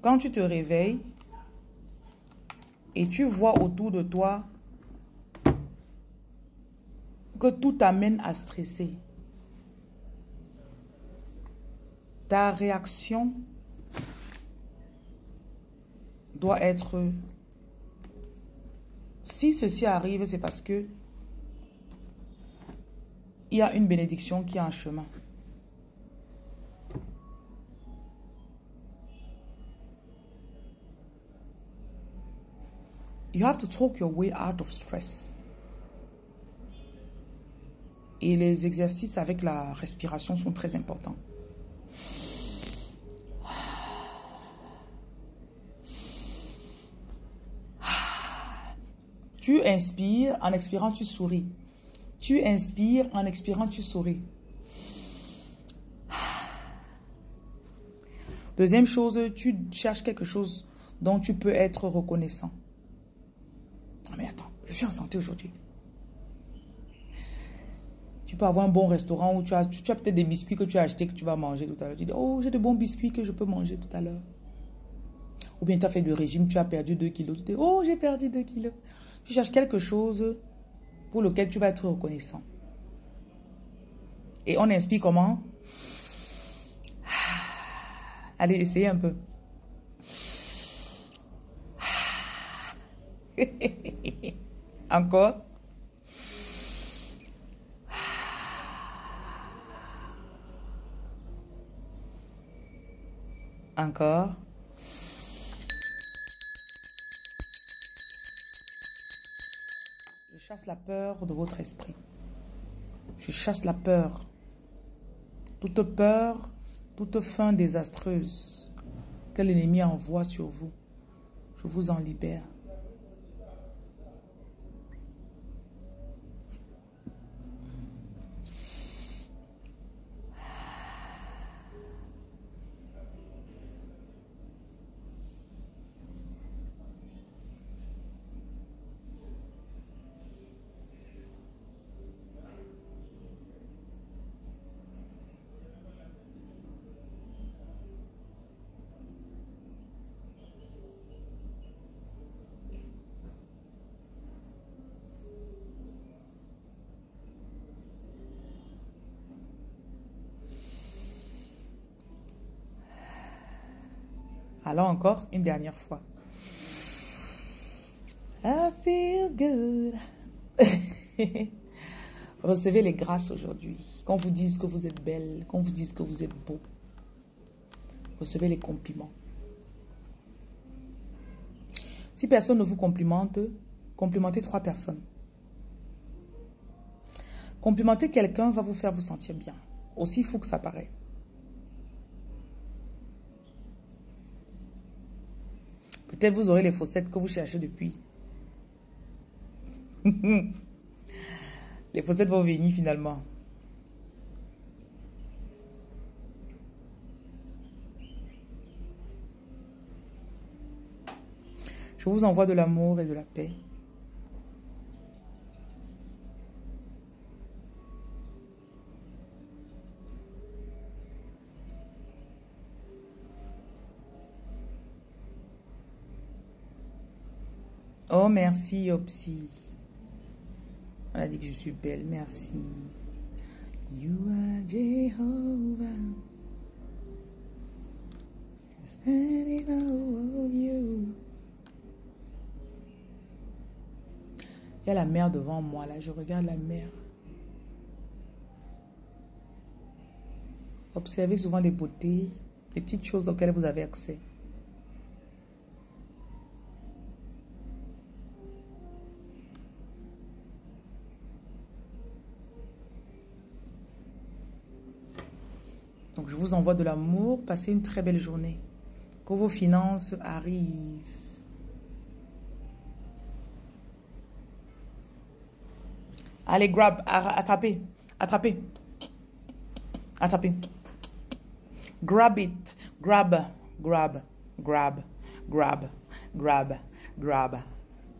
quand tu te réveilles et tu vois autour de toi que tout t'amène à stresser, ta réaction doit être... Si ceci arrive, c'est parce que il y a une bénédiction qui est en chemin. You have to talk your way out of stress. Et les exercices avec la respiration sont très importants. Tu inspires, en expirant, tu souris. Tu inspires, en expirant, tu souris. Deuxième chose, tu cherches quelque chose dont tu peux être reconnaissant. Ah, je suis en santé aujourd'hui. Tu peux avoir un bon restaurant où tu as, tu, as peut-être des biscuits que tu as achetés que tu vas manger tout à l'heure. Tu dis, oh, j'ai de bons biscuits que je peux manger tout à l'heure. Ou bien tu as fait du régime, tu as perdu 2 kilos. Tu dis, oh, j'ai perdu 2 kilos. Tu cherches quelque chose pour lequel tu vas être reconnaissant. Et on inspire comment? Allez, essayez un peu. Encore? Encore? Je chasse la peur de votre esprit. Je chasse la peur. Toute peur, toute fin désastreuse que l'ennemi envoie sur vous. Je vous en libère. Alors encore, une dernière fois. I feel good. Recevez les grâces aujourd'hui. Qu'on vous dise que vous êtes belle, qu'on vous dise que vous êtes beau. Recevez les compliments. Si personne ne vous complimente, complimentez trois personnes. Complimenter quelqu'un va vous faire vous sentir bien. Aussi fou que ça paraît. Peut-être vous aurez les faussettes que vous cherchez depuis. les faussettes vont venir finalement. Je vous envoie de l'amour et de la paix. Oh, merci, Opsi. On a dit que je suis belle. Merci. You are Jehovah. Standing you? Il y a la mer devant moi, là. Je regarde la mer. Observez souvent les beautés, les petites choses auxquelles vous avez accès. Je vous envoie de l'amour. Passez une très belle journée. Que vos finances arrivent. Allez, grab, attrapez, attrapez, attrapez. Grab it, grab, grab, grab, grab, grab, grab.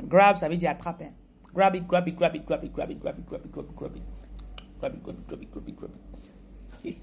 Grab, ça veut dire attraper. Grab it, grab it, grab it, grab it, grab it, grab it, grab it, grab it, grab it. Grab it, grab it, grab it, grab it, grab it.